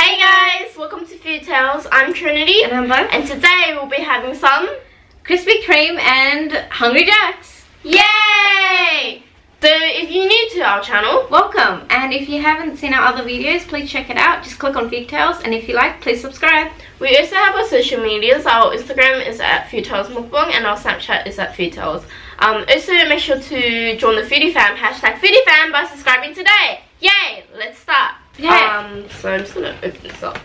Hey guys, welcome to Food Tales. I'm Trinity, And I'm Bo. and today we'll be having some Krispy Kreme and Hungry Jacks. Yay! So if you're new to our channel, Welcome. And if you haven't seen our other videos, please check it out. Just click on Food Tales. And if you like, please subscribe. we also have our social medias. Our Instagram is at Food Tales Mukbang and our Snapchat is at Food Tales. Um, also make sure to join the Foodie Fam, hashtag Foodie Fam by subscribing today. Yay! Let's start. Yay. Um, so I'm just gonna open this up.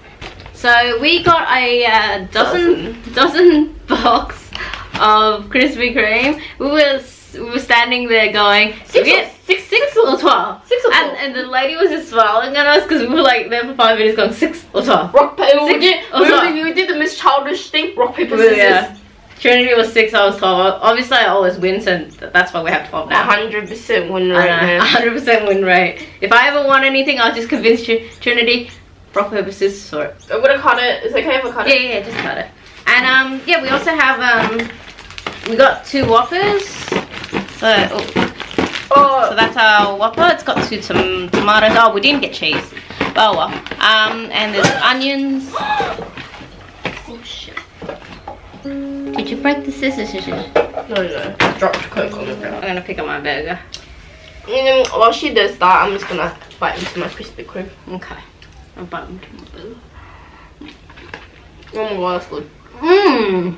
So we got a uh, dozen, dozen box of Krispy Kreme. We were we were standing there going Six "We or- six, six or twelve. Six or and, twelve. and the lady was just smiling at us because we were like there for five minutes going six or twelve. Rock paper. We did, we, we did the Miss Childish thing. Rock paper scissors. Yeah. Trinity was six, I was twelve. Obviously, I always win, so that's why we have twelve now. hundred percent win rate, hundred percent win rate. If I ever want anything, I'll just convince Tr- Trinity. Rock paper scissors it. I'm gonna cut it. It's okay if I cut Yeah, it. yeah, yeah, just cut it. And um, yeah, we also have um, we got two whoppers. So, oh, Oh, so that's our whopper. It's got two tom- tomatoes. Oh, we didn't get cheese. Oh well. Um, and there's onions. Oh shit! Did you break the scissors? no, no. Dropped coke on the ground. I'm gonna pick up my burger. And then while she does that, I'm just gonna bite into my Krispy Kreme. Okay. I'll bite into my burger. Oh my god, that's good. Mmm.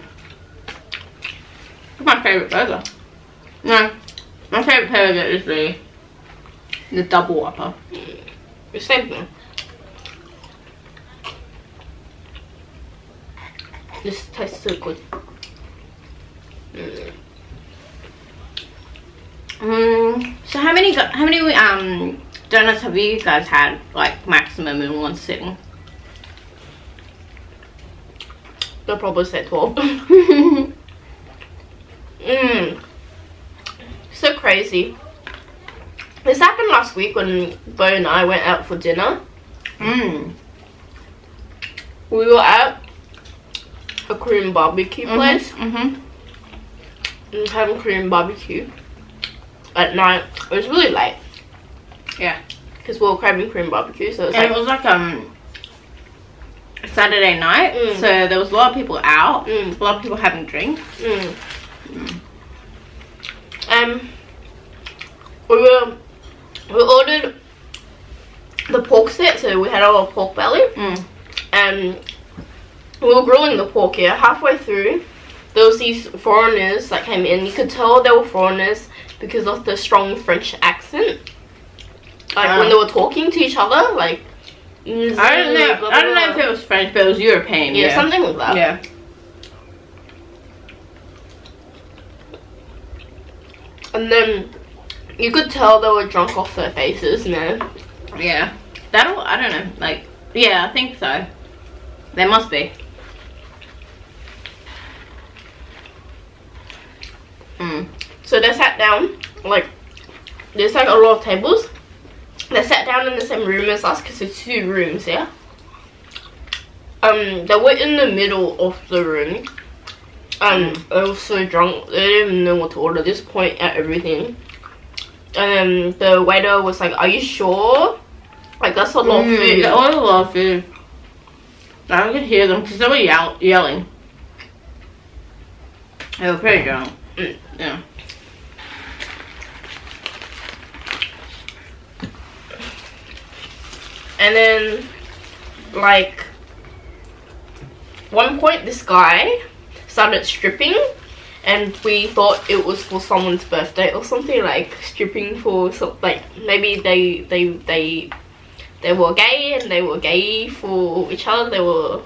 It's my favorite burger. No, my favorite burger is the the double whopper. The same thing. This tastes so good. Mm. Mm, so how many how many um donuts have you guys had like maximum in one sitting? They'll probably say 12. Mmm. So crazy. This happened last week when Bo and I went out for dinner. Mmm. We were at a Korean barbecue place. Mhm. And having Korean barbecue at night. It was really late Yeah. because we were craving Korean barbecue, so it was And it like was like um Saturday night, Mm. so there was a lot of people out. Mm. A lot of people having drinks. mm. um we were we ordered the pork set, so we had our pork belly Mm. and we were grilling the pork here. Halfway through, there was these foreigners that came in. You could tell they were foreigners because of the strong French accent. Like when Ah. they were talking to each other, like I don't know. I don't know if it was French, but it was European. yeah, Yeah. something like that. Yeah. And then you could tell they were drunk off their faces, man. Yeah. That'll. I don't know. Like. Yeah, I think so. There must be. Mm. So they sat down, like there's like a lot of tables. They sat down in the same room as us because there's two rooms, yeah. Um, they were in the middle of the room. Um, they were so drunk they didn't even know what to order. At this point at everything. And then the waiter was like, "Are you sure?" Like that's a lot of Mm, food. They ordered a lot of food. I could hear them because they were yell- yelling. They were pretty drunk. Mm. Yeah. And then, like, one point this guy started stripping, and we thought it was for someone's birthday or something, like stripping for some, like maybe they they they they were gay and they were gay for each other. They were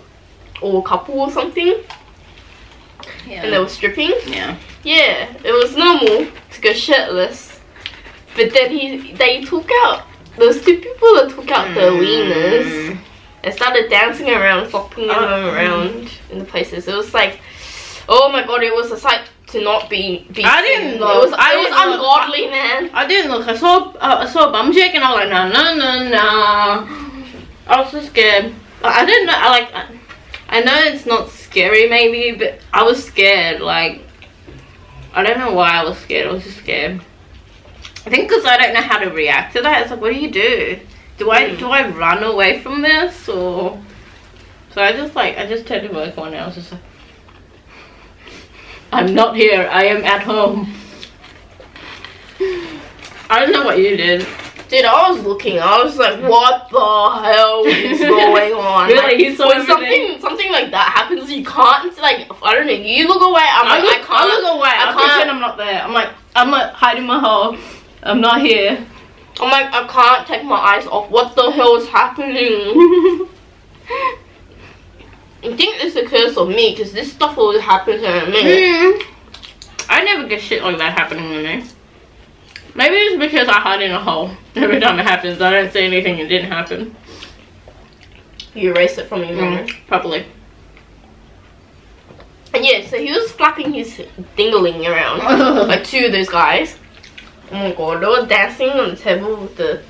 all a couple or something, Yeah. and they were stripping. yeah. Yeah, it was normal to go shirtless. But then he they took out those two people that took out the wieners Mm. and started dancing around, flopping them Oh. around in the places. It was like, oh my god, it was a sight to not be. be I didn't It look. was, I it was didn't look. ungodly, man. I didn't look. I saw uh, I saw a bum chick and I was like, no, no, no, no. I was so scared. I I didn't know. I like. I, I know it's not scary, maybe, but I was scared. Like, I don't know why I was scared. I was just scared. I think because I don't know how to react to that. It's like, what do you do? do I Mm. do I run away from this or? So I just like I just turned to my phone and I was just like, I'm not here. I am at home. I don't know what you did. Dude, I was looking. I was like, what the hell is going on? Really? Like, You saw when everything? something something like that happens, you can't like I don't know. You look away. I'm I like, look, I can't. I look away. I, I can't- pretend I'm not there. I'm like I'm like hiding my hole. I'm not here. I'm like, I can't take my eyes off. What the hell is happening? I think it's a curse of me because this stuff always happens to me. Mm. I never get shit like that happening to me. Maybe it's because I hide in a hole every time it happens. I don't see anything. It didn't happen. You erase it from your memory. Mm, probably. And yeah, so he was flapping his dingling around. like two of those guys. Oh my god, they were dancing on the table with the.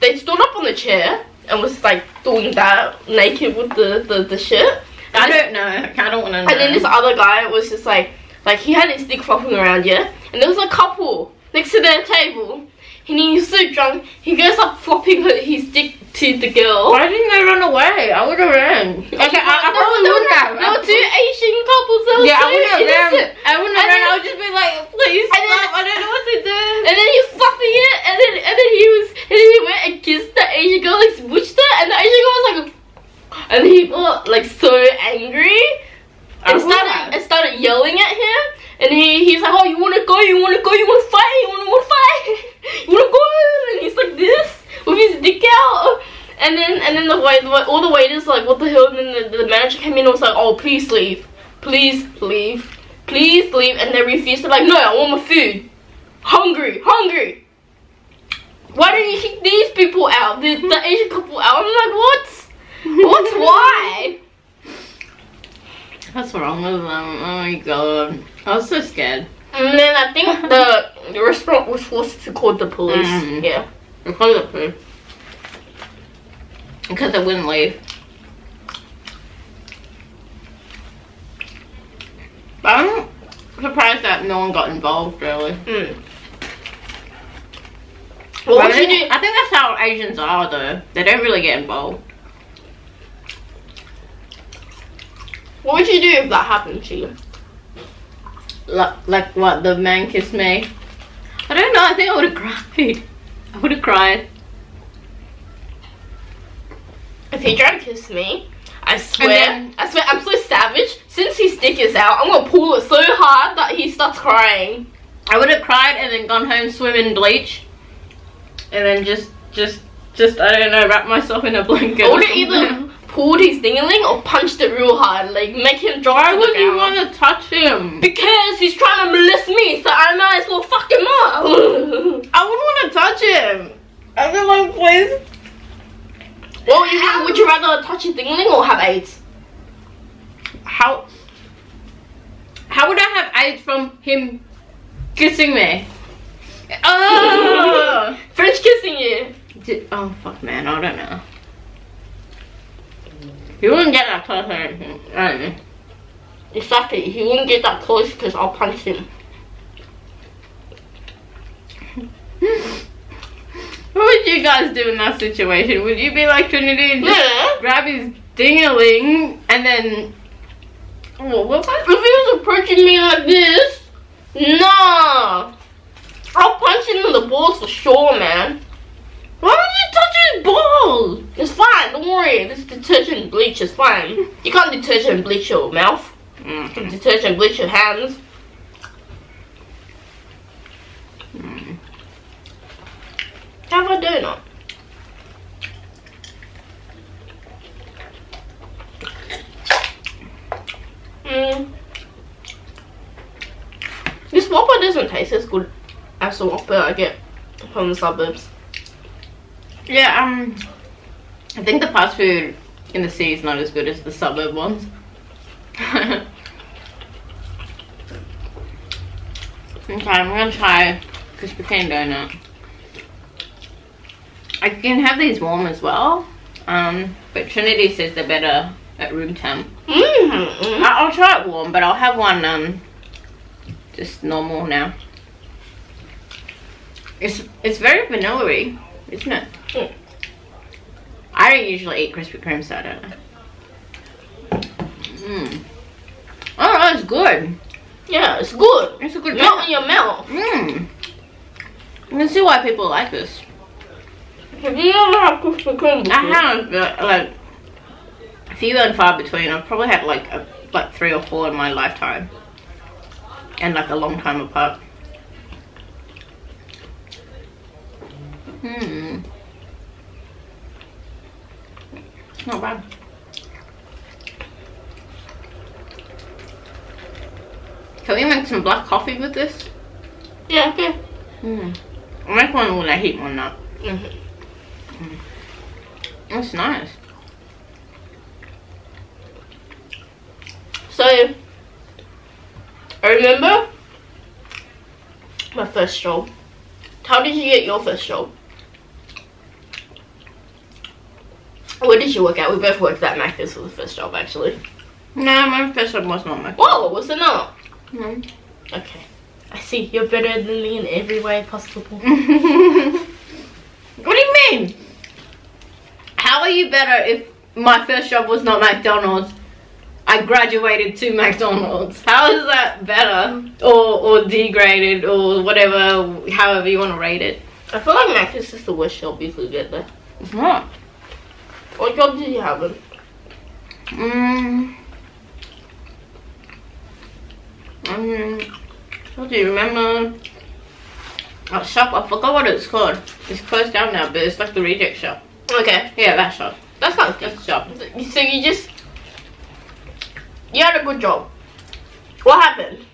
They stood up on the chair and was like doing that naked with the the, the shirt. I don't know. I don't want to know. And then this other guy was just like, like he had his dick flopping around, yeah. And there was a couple next to their table. And he was so drunk, he goes up flopping his dick to the girl. Why didn't they run away? I would have ran. Okay, I, I probably would have. There were two Asian couples that were Yeah, I would have ran. I wouldn't have ran. I would just be like, please And then- stop. I don't know what to do. And then he was fluffing it, and then and then he was and then he went and kissed the Asian girl, like smooched her, and the Asian girl was like, and he got like so angry and would started and started yelling at him. And he he's like, oh, you wanna go? You wanna go? You wanna fight? You wanna, wanna fight? You wanna go? And he's like this with his dick out. And wait all the waiters like what the hell? And then the, the manager came in and was like, oh, please leave, please leave, please leave. And they refused. They're like, no, I want my food. Hungry, hungry. Why don't you kick these people out? The, the Asian couple out? I'm like, what? What? Why? What's wrong with them? Oh my god. I was so scared. And then I think the, the restaurant was forced to call the police. Mm. Yeah. Because of food. Because they wouldn't leave. But I'm surprised that no one got involved, really. Mm. What would you do? I think that's how Asians are, though. They don't really get involved. What would you do if that happened to you? Like, like what? The man kissed me. I don't know. I think I would have cried. I would have cried. If he tried to kiss me, I swear, then- I swear, I'm so savage. Since his dick is out, I'm gonna pull it so hard that he starts crying. I would have cried and then gone home, swim in bleach, and then just, just, just I don't know, wrap myself in a blanket. I would have either pulled his dingaling or punched it real hard, like make him drop Why would you want to touch him? Because he's trying to molest me, so I might as well fuck him up. I wouldn't want to touch him. I'd be like, please. Well, would you, would you rather touch his dingaling or have AIDS? How? How would I have AIDS from him kissing me? Oh! French kissing you. Did, oh fuck, man, I don't know. You wouldn't get that close or anything. I don't know. Exactly. He wouldn't get that close because I'll punch him. What would you guys do in that situation? Would you be like Trinity and just Yeah. grab his dingaling and then? What? What? If he was approaching me like this, nah. I'll punch him in the balls for sure, man. Why would you touch his balls? It's fine, don't worry. This detergent bleach is fine. You can't detergent and bleach your mouth. Mm. You can detergent and bleach your hands. Have a donut. Mm. This Whopper doesn't taste as good as the Whopper I get from the suburbs. Yeah, um, I think the fast food in the city is not as good as the suburb ones. okay, I'm gonna try Krispy Kreme donut. I can have these warm as well, um, but Trinity says they're better at room temp. Mm-hmm. I- I'll try it warm, but I'll have one um, just normal now. It's it's very vanilla-y, isn't it? I don't usually eat Krispy Kreme, so I don't know. Mmm. Oh, that's good. Yeah, it's good. It's a good Melt in your mouth. Mmm. You can see why people like this. Have you ever had Krispy Kreme before? I haven't, but like, few and far between. I've probably had like a, like three or four in my lifetime, and like a long time apart. Hmm. Not bad. Can we make some black coffee with this? Yeah, okay. Hmm. I'll make one when I heat one up. Mhm. That's nice. So, I remember my first job. How did you get your first job? Where did you work at? We both worked at Mac. This was the first job, actually. No, my first job was not Mac. Whoa, was it not? No. Okay. I see, you're better than me in every way possible. what do you mean? How are you better if my first job was not McDonald's? I graduated to McDonald's. How is that better? Or or degraded or whatever, however you want to rate it. I feel like Macca's is just the worst job you could get there. It's not. What job did you have? in? Mm. What do you remember? That shop, I forgot what it's called. It's closed down now, but it's like the reject shop. Okay, Yeah, that shop. That sounds good. job. So you just you had a good job. What happened?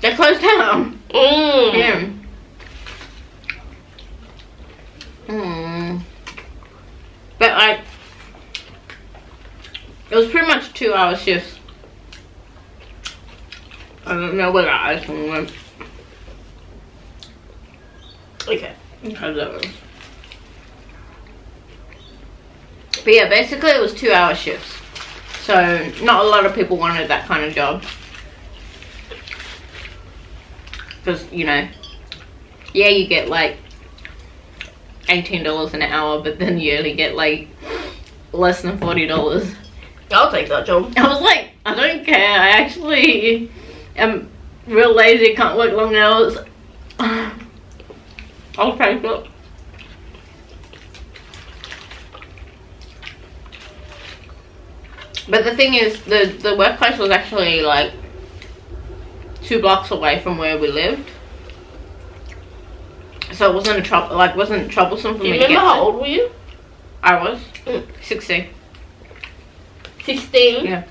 They closed down. Mm. Yeah. Hmm. But like, it was pretty much two hour shifts. I don't know whether I can went. Okay. That. But yeah, basically it was two hour shifts. So not a lot of people wanted that kind of job. Because, you know, yeah, you get like $18 an hour, but then you only get like less than $40. I'll take that job. I was like, I don't care. I actually am real lazy, can't work long hours. I'll take it. But the thing is, the the workplace was actually like two blocks away from where we lived, so it wasn't a trouble. Like, wasn't troublesome for Do you me to remember how old were you? I was Mm. sixteen. 16? Yeah.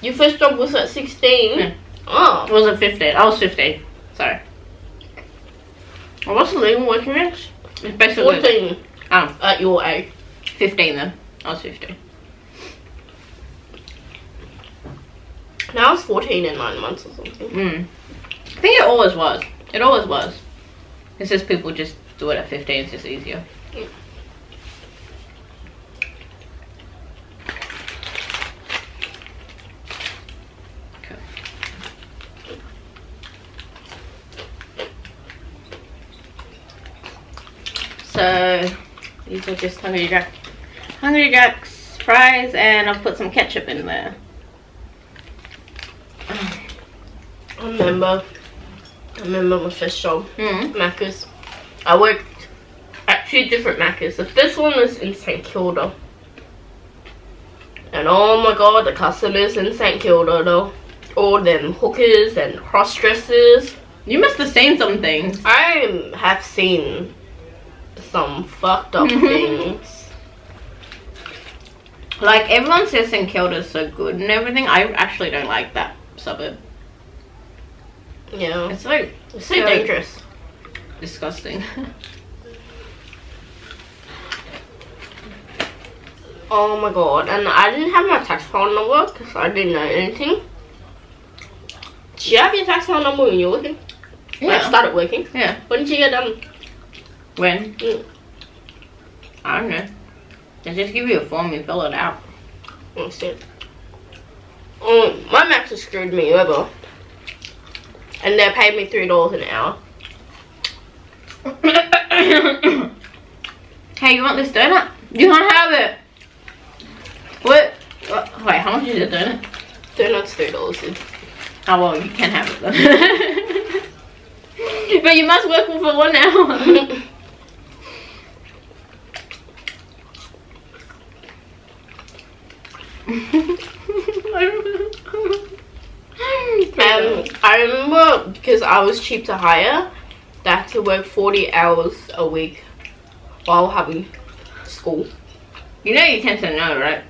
Your first job was at 16? Yeah. Oh. I wasn't fifteen. I was fifteen. Sorry. I wasn't even working age. It's basically 14 Oh, at your age. 15 then. I was 15. Now I was 14 in 9 months or something. Mm. I think it always was. It always was. It's just people just do it at 15. It's just easier. Okay. So these are just hungry jack, hungry jacks fries, and I've put some ketchup in there. I remember. I remember my first job. Mm. Macca's. I worked at two different Macca's. The first one was in St Kilda. And oh my god, the customers in St Kilda though. All them hookers and cross dressers. You must have seen some things. I have seen some fucked up things. Like everyone says St Kilda's so good and everything. I actually don't like that suburb. Yeah. It's like It's so Yeah. dangerous. disgusting. Oh my god. And I didn't have my tax file number because I didn't know anything. Did you have your tax file number when you were working? When I yeah. started working. Yeah. When did you get um When? Mm. I don't know. They just give you a form, you fill it out. instead? Um, my max has screwed me over. And they paid me three dollars an hour. hey, you want this donut? You can't have it. What? what- Wait, how much is it donut? Donut's three dollars. Oh well, you can have it then. but you must work for one hour. Um, I remember because I was cheap to hire, that I had to work 40 hours a week while having school. you know you can say no, right?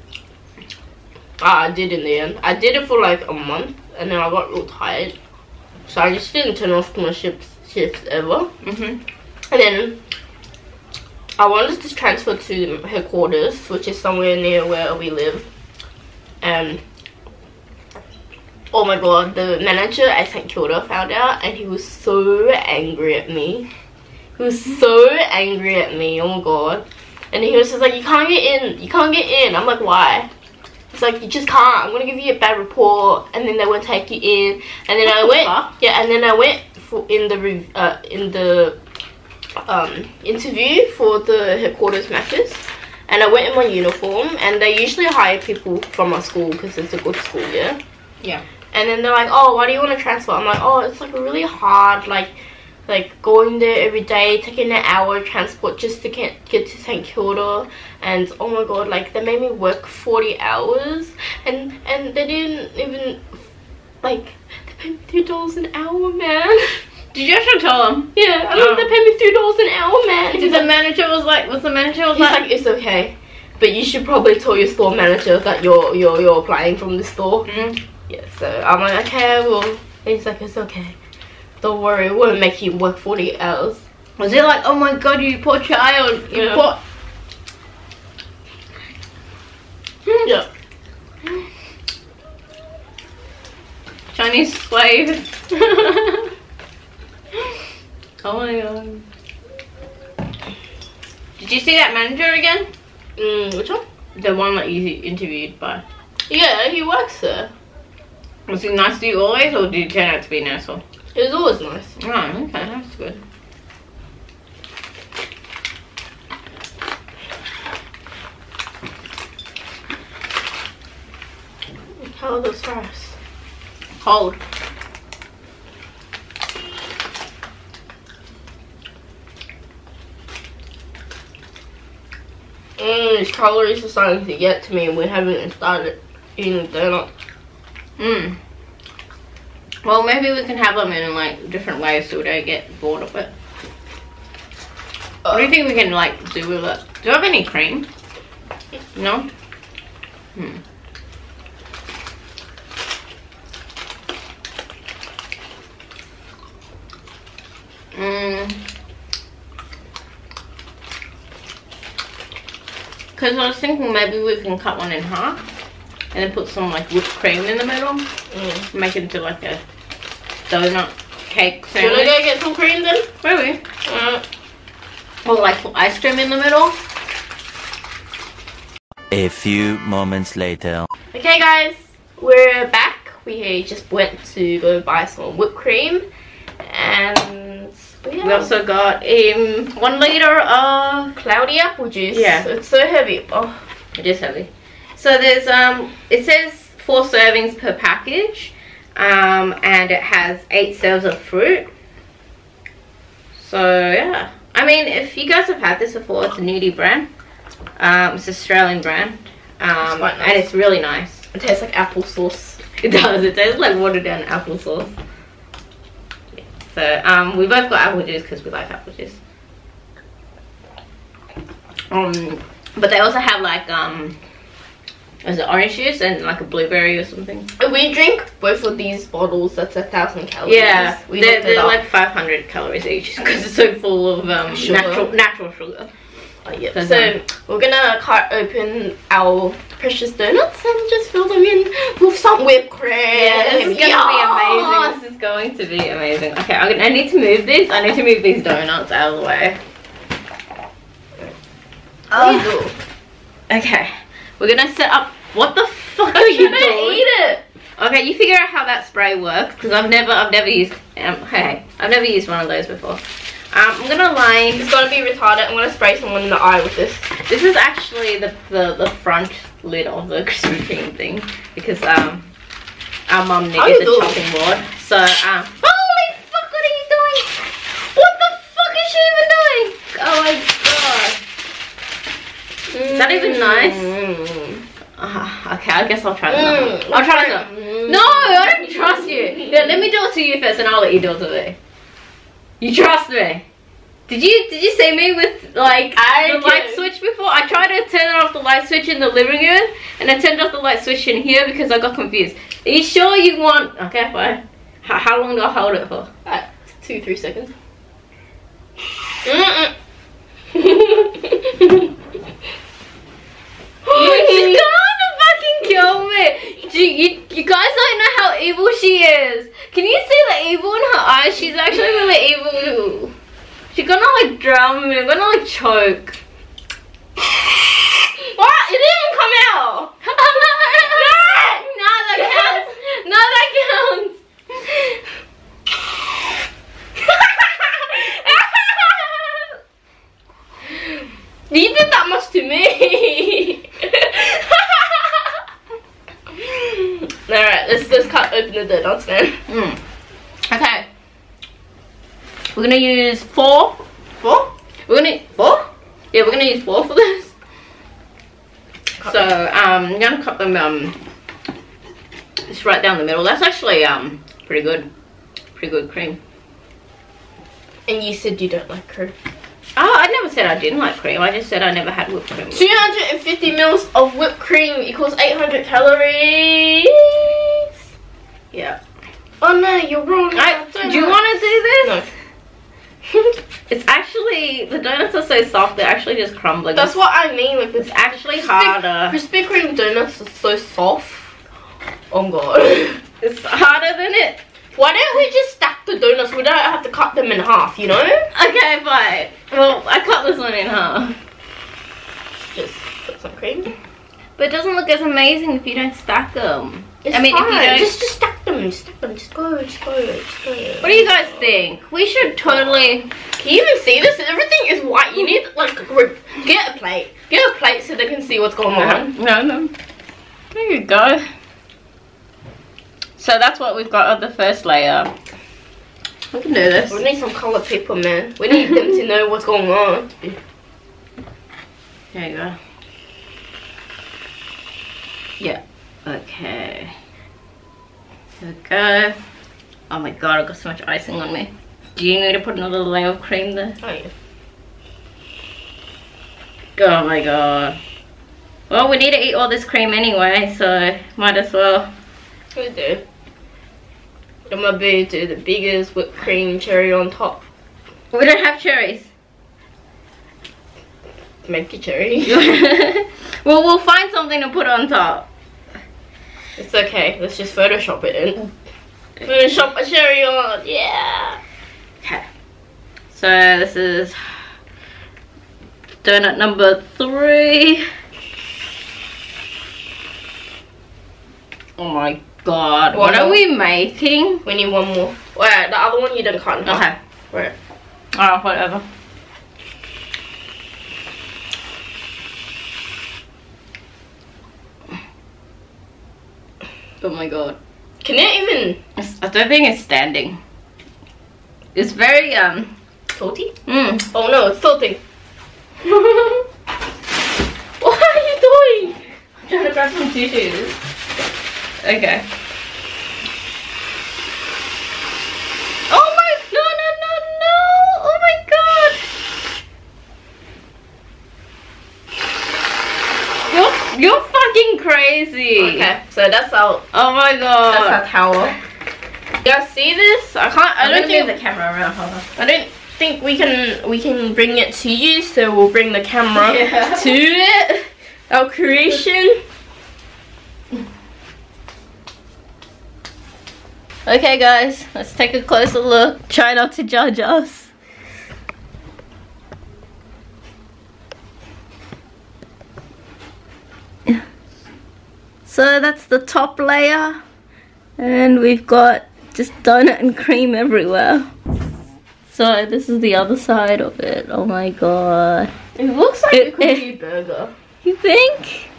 Ah, I did in the end. I did it for like a month and then I got real tired. So I just didn't turn off my shifts, shifts ever. Mm-hmm. And then I wanted to transfer to headquarters, which is somewhere near where we live. And oh my god, the manager at St. Kilda found out and he was so angry at me. He was so angry at me, oh my god. And he was just like, you can't get in, you can't get in. I'm like, why? It's like, you just can't. I'm gonna give you a bad report and then they won't take you in. And then I went, fuck? yeah, and then I went for, in the, uh, in the um, interview for the headquarters Macca's and I went in my uniform and they usually hire people from my school because it's a good school, yeah? Yeah. And then they're like, oh, why do you want to transfer? I'm like, oh, it's like really hard, like, like going there every day, taking an hour transport just to get, get to St. Kilda. And oh my god, like they made me work 40 hours and, and they didn't even, like, they paid me $3 an hour, man. Did you actually tell him? yeah, I Oh. mean, they paid me $3 an hour, man. Did the manager was like, was the manager was He's like, like, it's okay, but you should probably tell your store manager that you're you're you're applying from the store. Mm. Yeah, so I'm like, okay, well, will. He's like, it's okay. Don't worry, it won't make you work 40 hours. was it like, oh my god, you poor child, you Yeah. poor. Yeah. Chinese slave. oh my god. Did you see that manager again? Mm, which one? The one that you interviewed by. Yeah, he works there. Was he nice to you always, or did you turn out to be an asshole? It was always nice. Oh, okay, that's good. How are those fries? Hold. Mm, these calories are starting to get to me and we haven't even started eating donut. Mm. Well, maybe we can have them in like different ways so we don't get bored of it. What do you think we can like do with it? Do you have any cream? No? Hmm. Mm. Cause I was thinking maybe we can cut one in half and then put some like whipped cream in the middle. Mm. Make it into like a donut cake Do you wanna go get some cream then? Maybe. Uh, Or like put ice cream in the middle. A few moments later. Okay guys, we're back. We just went to go buy some whipped cream and yeah. We also got um one liter of cloudy apple juice. Yeah. It's so heavy. Oh, it is heavy. So there's um it says four servings per package. Um and it has eight serves of fruit. So yeah. I mean if you guys have had this before, it's a nudie brand. Um it's Australian brand. Um quite nice. and it's really nice. it tastes like apple sauce. It does. It tastes like watered down applesauce. Yeah. So um, we both got apple juice because we like apple juice. Um, but they also have like um, is it orange juice and like a blueberry or something? We drink both of these bottles. That's a thousand calories. Yeah, we they're, they're like 500 calories each because it's so full of um, Sugar. natural natural sugar. Oh, yeah. So that- we're gonna cut open our precious donuts and just fill them in with some whipped cream. Yeah, this is gonna be amazing. This is going to be amazing. Okay, I'm gonna, I need to move this. I need to move these donuts out of the way. Oh. Okay, we're gonna set up. What the fuck are you doing? eat it. Okay, you figure out how that spray works because I've never, I've never used. Um, hey, I've never used one of those before. Um, I'm gonna line. It's gonna be retarded. I'm gonna spray someone in the eye with this. This is actually the, the, the front lid of the Krispy Kreme thing because um our mum needed the doing? chopping board. So um Holy fuck what are you doing? What the fuck is she even doing? Oh my. Is that even nice? Mm. Uh, okay, I guess I'll try that. Mm. I'll try that. Mm. No, I don't trust you. Yeah, let me do it to you first and I'll let you do it to me. You trust me. Did you did you see me with like I the light switch before? I tried to turn off the light switch in the living room and I turned off the light switch in here because I got confused. Are you sure you want okay fine. How, how long do I hold it for? Uh, two, three seconds. Mm-mm. She's gonna fucking kill me. Do you, you guys don't know how evil she is. Can you see the evil in her eyes? She's actually really evil. She's gonna like drown me. I'm gonna like choke. what? It didn't even come out. no, that counts. No, that counts. you did that much to me. Alright, let's let's cut donuts now. Mm. Okay. We're gonna use four. Four? We're gonna four? Yeah, we're gonna use four for this. So um, I'm gonna cut them um, just right down the middle. That's actually um pretty good, pretty good cream. And you said you don't like cream. Oh, I never said I didn't like cream. I just said I never had whipped cream. 250 mils of whipped cream equals 800 calories. Yeah. Oh no, you're wrong. I, don't you want to do this? No. It's actually the donuts are so soft. They're actually just crumbling. That's what I mean. Like it's actually Krispy- harder. Krispy Kreme donuts are so soft. Oh god. It's harder than it. Why don't we just stack the donuts? We don't have to cut them in half, you know? Okay, fine. Well, I cut this one in half. Just put some cream. But it doesn't look as amazing if you don't stack them. It's I mean, if you fine. don't- just just stack them, stack them. Just go, just go. What do you guys think? We should totally. Can you even see this? Everything is white. You need like a grip. Get a plate. Get a plate so they can see what's going on. No, no. There you go. So that's what we've got on the first layer. We can do this. We need some colored paper, man. We need them to know what's going on. There you go. Yeah. Okay. There we go. Oh my god, I've got so much icing on me. Do you need to put another layer of cream there? Oh yeah. Oh my god. Well, we need to eat all this cream anyway, so might as well. We do. I'm gonna do the biggest whipped cream cherry on top. We don't have cherries. Make it cherry. well, we'll find something to put on top. It's okay. Let's just Photoshop it in. Photoshop a cherry on. Yeah. Okay. So this is donut number three. Oh my god. One what are we making? We need one more. Wait, the other one you didn't cut. Okay. Right. Oh, whatever. Oh my god. Can it even I don't think it's standing. It's very, um, salty? mm. Oh no, it's tilting. what are you doing? I'm trying to grab some tissues. Okay. Oh my, no, no, no, no. Oh my god. You're, you're fucking crazy. Okay, so that's our Oh my god. that's our tower. You guys see this? I can't. I I'm don't move think the camera around. Hold on. I don't think we can we can bring it to you, so we'll bring the camera Yeah. to it. Our creation. Okay, guys, let's take a closer look. Try not to judge us. So that's the top layer, and we've got just donut and cream everywhere. So. This is the other side of it. Oh my god. It looks like It- it, could it- be a burger. You think?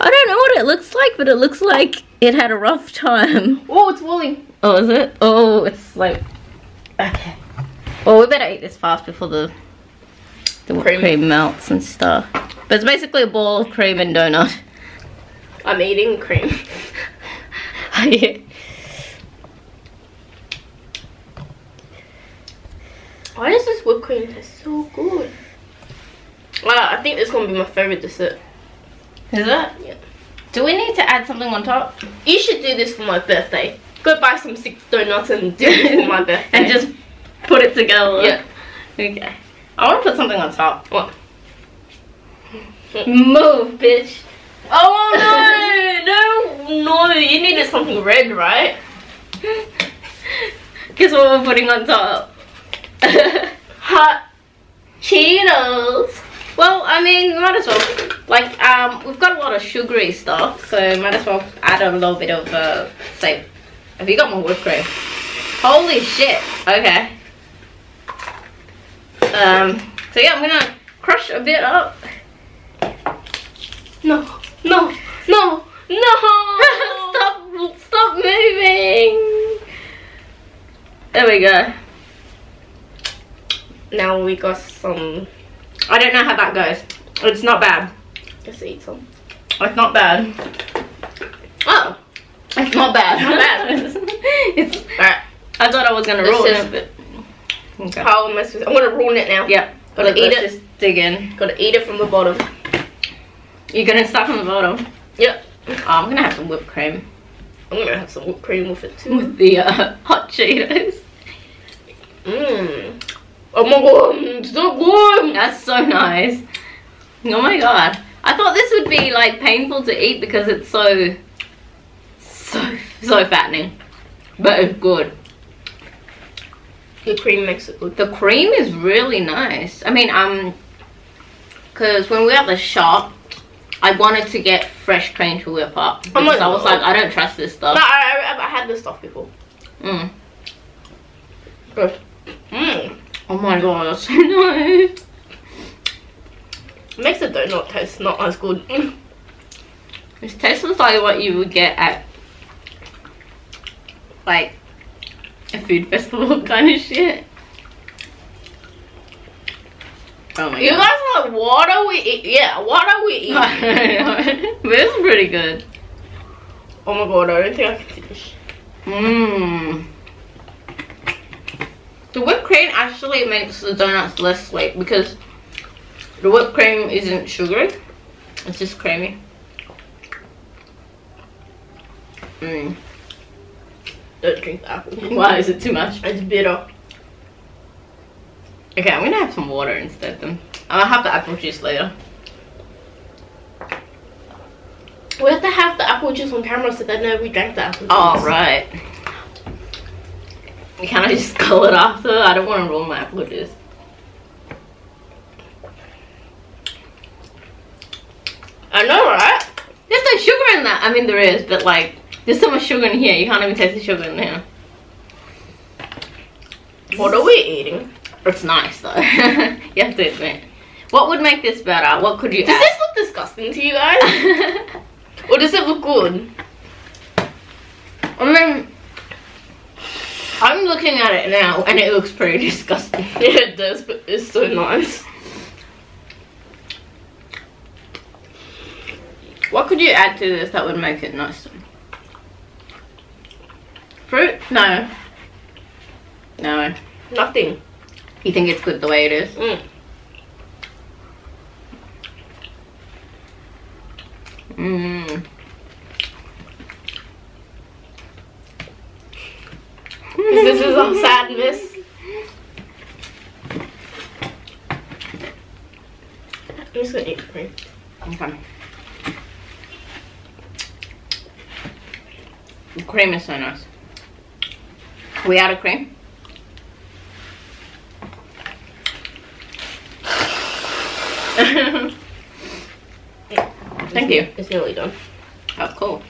I don't know what it looks like, but it looks like it had a rough time. Oh, it's woolly. Oh, is it? Oh, it's like. Okay. Well, we better eat this fast before the the Cream. cream melts and stuff. But it's basically a ball of cream and donut. I'm eating cream. Why does this whipped cream taste so good? Wow, I think this is gonna be my favorite dessert. Is it? Yeah. Do we need to add something on top? You should do this for my birthday. Go buy some six donuts and do this for my birthday. and just put it together. yeah. Okay. I want to put something on top. What? Move, bitch. Oh no, no, no! You needed something red, right? Guess what we're putting on top? Hot Cheetos. well, I mean, might as well. Like, um, we've got a lot of sugary stuff, so might as well add a little bit of, uh, say, have you got more whipped cream? Holy shit. Okay. Um, so yeah, I'm gonna crush a bit up. No, no, no, no! stop, stop moving. There we go. Now we got some. I don't know how that goes. It's not bad. Let's eat some. It's not bad. Oh, It's not bad. Not bad. it's. alright. I thought I was gonna ruin it, but okay. How am I supposed? to... I'm gonna ruin it now. Yeah. Gotta Let- eat it. Just dig in. Gotta eat it from the bottom. You're gonna start from the bottom. Yep. Oh, I'm gonna have some whipped cream I'm gonna have some whipped cream with it too. with the uh, hot Cheetos. Mmm. Oh my god, it's so good. That's so nice. Oh my god. I thought this would be like painful to eat because it's so, so, so fattening. But it's good. The cream makes it good. The cream is really nice. I mean, um, because when we were at the shop, I wanted to get fresh cream to whip up. Because like, I was like, I don't trust this No, stuff. I, I, I had this stuff before. Mm. Good. Mmm. Oh my god, that's so nice. Makes the donut taste not as good. Mm. It tastes like what you would get at, like, a food festival kind of shit. Oh my You god. guys are like, what are we eat? Yeah, what are we eating? but it's pretty good. oh my god, I don't think I can finish. Mmm. The whipped cream actually makes the donuts less sweet because the whipped cream isn't sugary. It's just creamy. Mmm. Don't drink the apple. Why is it too much? It's bitter. Okay, I'm gonna have some water instead then. I'll have the apple juice later. We have to have the apple juice on camera so they know we drank the apple juice. Oh, right. Can I just scull it after? I don't want to ruin my apple juice. I know, right? There's no sugar in that. I mean, there is, but like, there's so much sugar in here. You can't even taste the sugar in there. What are we eating? It's nice though. you have to admit. What would make this better? What could you Does add? this look disgusting to you guys? or does it look good? I mean, I'm looking at it now and it looks pretty disgusting. Yeah, it does, but it's so nice. What could you add to this that would make it nicer? Fruit? No. No. Nothing. You think it's good the way it is? Mm. Mmm. This is a sadness. I'm just gonna eat the cream. Okay. The cream is so nice. We out of cream? Thank you. It's nearly done. That's cool.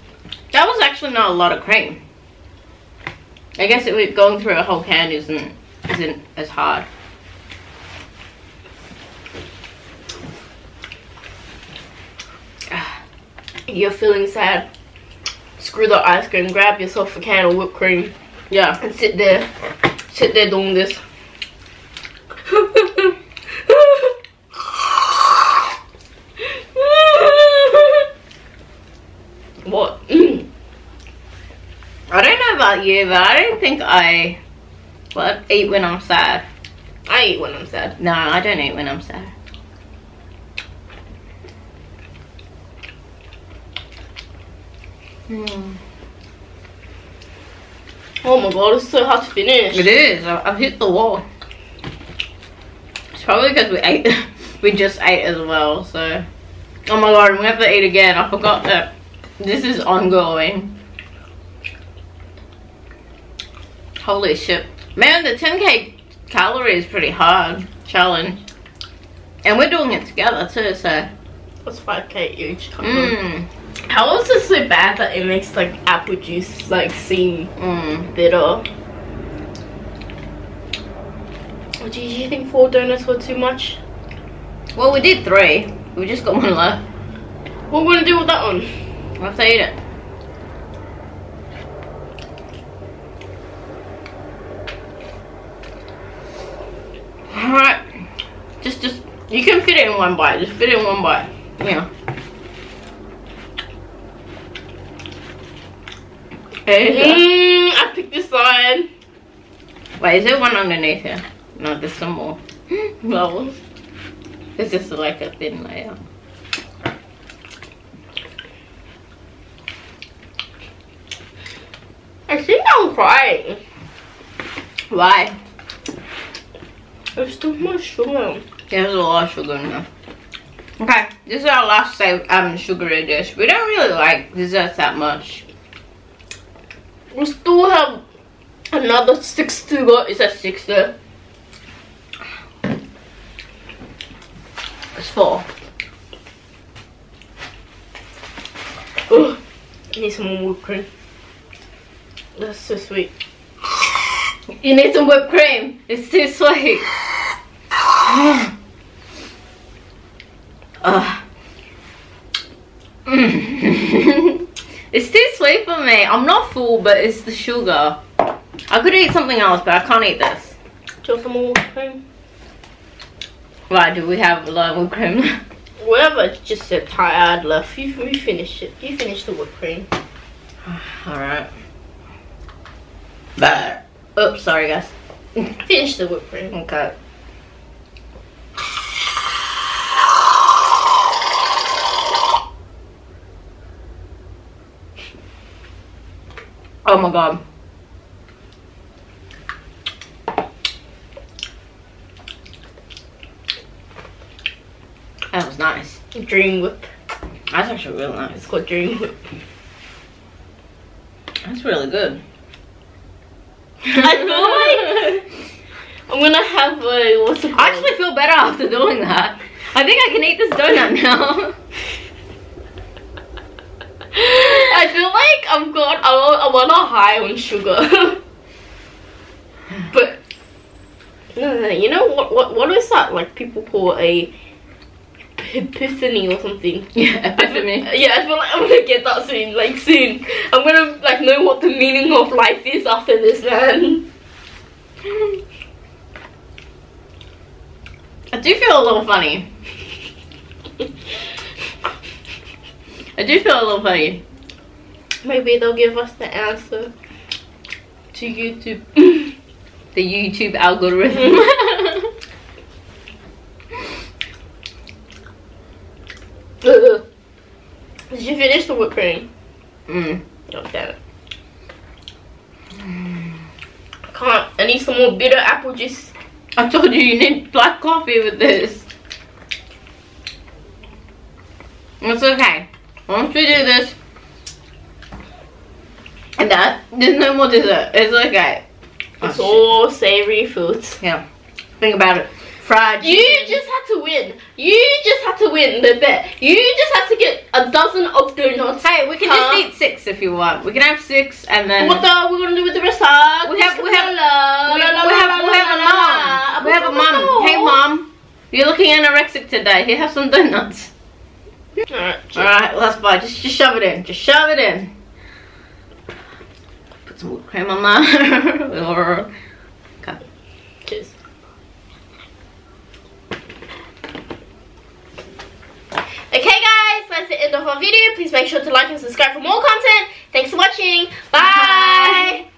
That was actually not a lot of cream. I guess it going through a whole can isn't isn't as hard. You're feeling sad. Screw the ice cream. Grab yourself a can of whipped cream. Yeah. And sit there. Sit there doing this. about you, but I don't think I what eat when I'm sad. I eat when I'm sad. No, I don't eat when I'm sad. Hmm. Oh my god, it's so hard to finish. It is. I- I've hit the wall. It's probably because we ate. we just ate as well. So. Oh my god, we have to eat again. I forgot that this is ongoing. Holy shit, man! The 10k calorie is pretty hard challenge, and we're doing it together too. So. What's 5k each? Mmm. How is it so bad that it makes like apple juice like seem Mmm. bitter? Do you think four donuts were too much? Well, we did three. We just got one left. What are we gonna do with that one? Let's eat it. Alright. Just, just, you can fit it in one bite. Just fit it in one bite. Yeah. Mmm, I picked this side. Wait, is there one underneath here? No, there's some more. Bubbles. It's just like a thin layer. I think I'm crying. Why? There's too much sugar. There's a lot of sugar in here. Okay, this is our last um, sugary dish. We don't really like desserts that much. We still have another six to go. Is that six there? It's four. I need some more whipped cream. That's so sweet. You need some whipped cream. It's too sweet. Mm. it's too sweet for me. I'm not full, but it's the sugar. I could eat something else, but I can't eat this. Do you want some more whipped cream? Why do we have a lot of whipped cream? Whatever, just said tired left. You, you finish it. You finish the whipped cream. Alright. But, oops, sorry guys. Finish the whipped cream. Okay. Oh my god. That was nice. Dream whip. That's actually really nice. It's called dream whip. That's really good. I feel like I'm gonna have a what's it called? I actually feel better after doing that. I think I can eat this donut now. I feel like I've got I want, I want a high on sugar. but no, no, no, you know what? What what is that? Like people call a epiphany or something. yeah, epiphany. Yeah, I feel like I'm gonna get that soon. Like soon, I'm gonna like know what the meaning of life is after this, man. I do feel a little funny. I do feel a little funny. Maybe they'll give us the answer to YouTube. The YouTube algorithm. Did you finish the whipped cream? mm. Oh, damn it. I can't. I need some more bitter apple juice. I told you you need black coffee with this. It's okay. Once we do this, and that, there's no more dessert. It's okay. Oh, It's shit. all savory foods. Yeah. Think about it. Fried You chicken. just had to win. You just had to win the bet. You just had to get a dozen of donuts. Hey, we can Huh? just eat six if you want. We can have six and then What the are we gonna do with the rest? Uh, We have- we have- we, la, we la, have, we have a mom. We have a mom. Hey mom, you're looking anorexic today. Here, have some donuts. Alright, Alright, last bite. Just, just shove it in. Just shove it in. That. okay. cheers. Okay guys, that's the end of our video. Please make sure to like and subscribe for more content. Thanks for watching. Bye.